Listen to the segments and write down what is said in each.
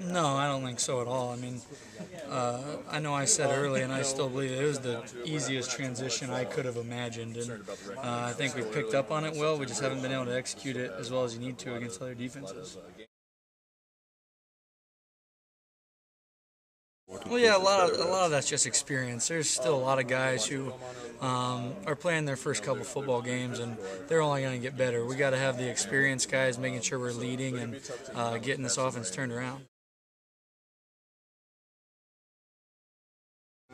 No, I don't think so at all. I mean, uh, I know I said early, and I still believe it was the easiest transition I could have imagined, and uh, I think we picked up on it well. We just haven't been able to execute it as well as you need to against other defenses. Well, yeah, a lot of a lot of that's just experience. There's still a lot of guys who um, are playing their first couple football games, and they're only going to get better. We got to have the experienced guys making sure we're leading and uh, getting this offense turned around.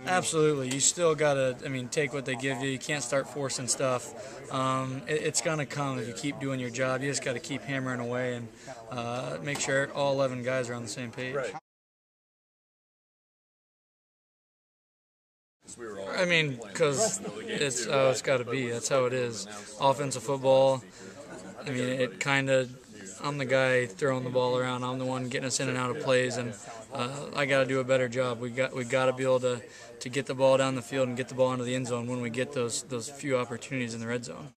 Absolutely. You still got to, I mean, take what they give you. You can't start forcing stuff. Um, it, it's going to come if you keep doing your job. You just got to keep hammering away and uh, make sure all 11 guys are on the same page. Right. I mean, because it's how it's got to be. That's how it is. Offensive football. I mean, it kind of. I'm the guy throwing the ball around. I'm the one getting us in and out of plays, and uh, I got to do a better job. We got we got to be able to to get the ball down the field and get the ball into the end zone when we get those those few opportunities in the red zone.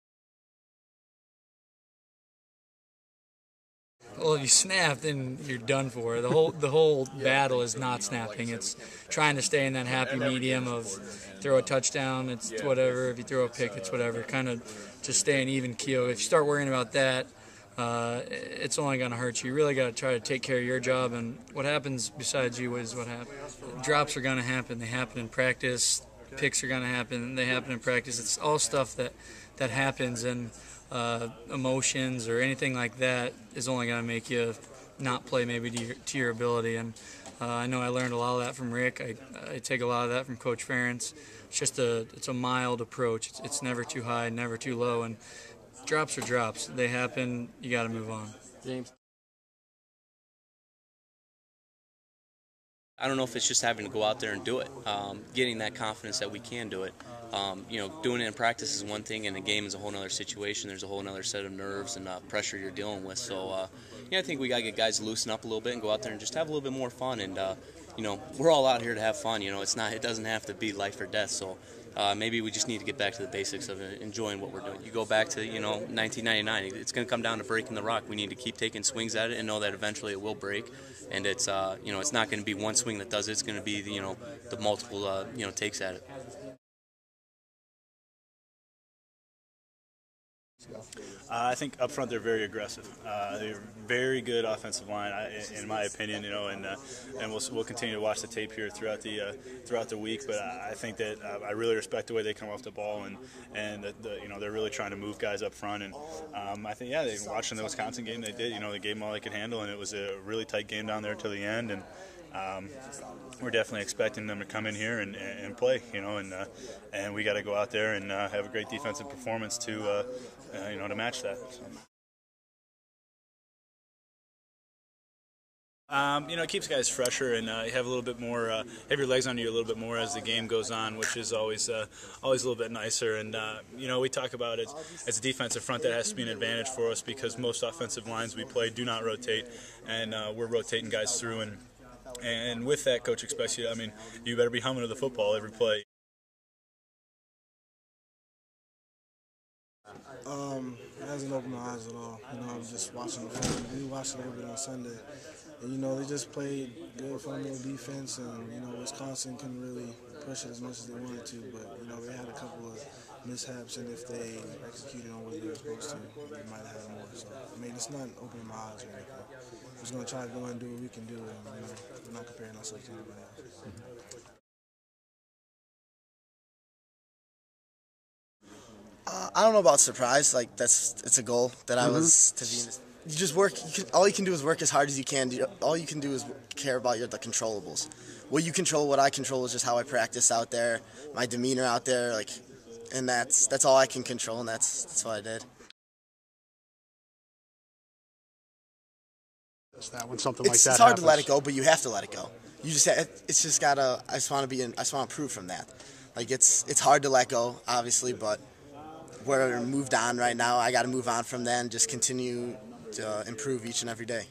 Well, if you snap, then you're done for. The whole the whole battle is not snapping. It's trying to stay in that happy medium of throw a touchdown, it's whatever. If you throw a pick, it's whatever. Kind of just stay an even keel. If you start worrying about that, uh, it's only going to hurt you. You really got to try to take care of your job, and what happens besides you is what happens. Drops are going to happen. They happen in practice. Picks are going to happen. They happen in practice. It's all stuff that that happens, and uh, emotions or anything like that is only going to make you not play maybe to your, to your ability. And uh, I know I learned a lot of that from Rick. I, I take a lot of that from Coach Ferentz. It's just a it's a mild approach. It's, it's never too high, never too low, and drops are drops. They happen. You got to move on. James. I don't know if it's just having to go out there and do it, um, getting that confidence that we can do it. Um, you know, doing it in practice is one thing, and the game is a whole other situation. There's a whole other set of nerves and uh, pressure you're dealing with. So, uh, yeah, I think we got to get guys loosen up a little bit and go out there and just have a little bit more fun. And uh, you know, we're all out here to have fun. You know, it's not, it doesn't have to be life or death. So. Uh, maybe we just need to get back to the basics of enjoying what we're doing. You go back to you know 1999. It's going to come down to breaking the rock. We need to keep taking swings at it and know that eventually it will break. And it's uh, you know it's not going to be one swing that does it. It's going to be you know the multiple uh, you know takes at it. Uh, I think up front they're very aggressive. Uh, they're very good offensive line, I, in my opinion. You know, and uh, and we'll, we'll continue to watch the tape here throughout the uh, throughout the week. But I think that uh, I really respect the way they come off the ball, and and the, the, you know they're really trying to move guys up front. And um, I think yeah, they watching the Wisconsin game, they did. You know, they gave them all they could handle, and it was a really tight game down there till the end. And um, we're definitely expecting them to come in here and, and play, you know, and uh, and we got to go out there and uh, have a great defensive performance to, uh, uh you know, to match that. Um, you know, it keeps guys fresher, and uh, you have a little bit more, uh, have your legs under you a little bit more as the game goes on, which is always, uh, always a little bit nicer. And uh, you know, we talk about it as a defensive front that has to be an advantage for us because most offensive lines we play do not rotate, and uh, we're rotating guys through and and with that, coach expects you. I mean, you better be humming to the football every play. Um, it hasn't opened my eyes at all. You know, I was just watching the film. We watched a little bit on Sunday. And, you know, they just played good fundamental defense, and, you know, Wisconsin couldn't really push it as much as they wanted to, but, you know, they had a couple of mishaps, and if they executed on what they were supposed to, they might have had more. So, I mean, it's not opening my eyes or anything. We're just going to try to go and do what we can do, and, you know, we're not comparing ourselves to anybody else. Uh, I don't know about surprise. Like that's it's a goal that I was to be. In this you just work. You can, all you can do is work as hard as you can. All you can do is care about your the controllables. What you control, what I control, is just how I practice out there, my demeanor out there, like, and that's that's all I can control, and that's that's what I did. That when something it's, like that. It's hard happens. to let it go, but you have to let it go. You just have, it's just gotta. I just want to be. In, I just want to prove from that. Like it's it's hard to let go, obviously, but we're moved on right now. I got to move on from then. Just continue to improve each and every day.